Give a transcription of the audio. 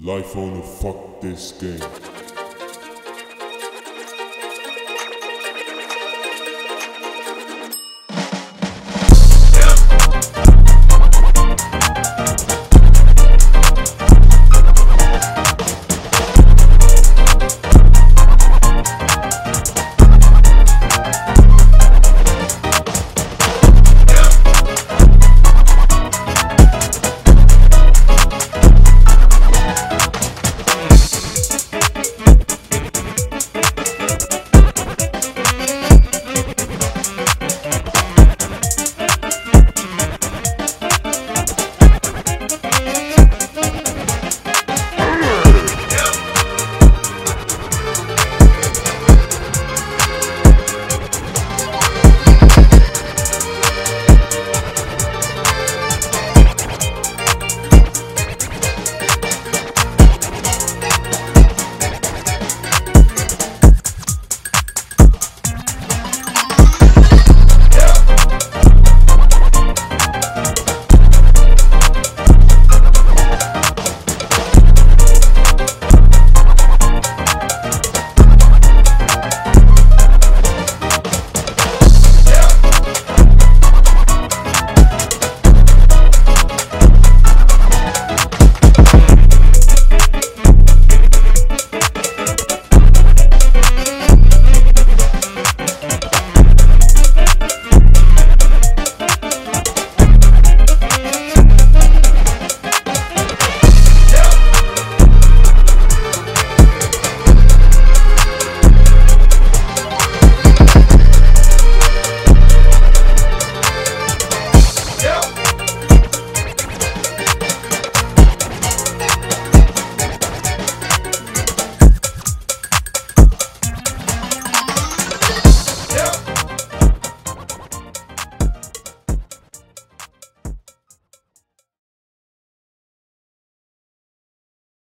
Life on a fuck this game.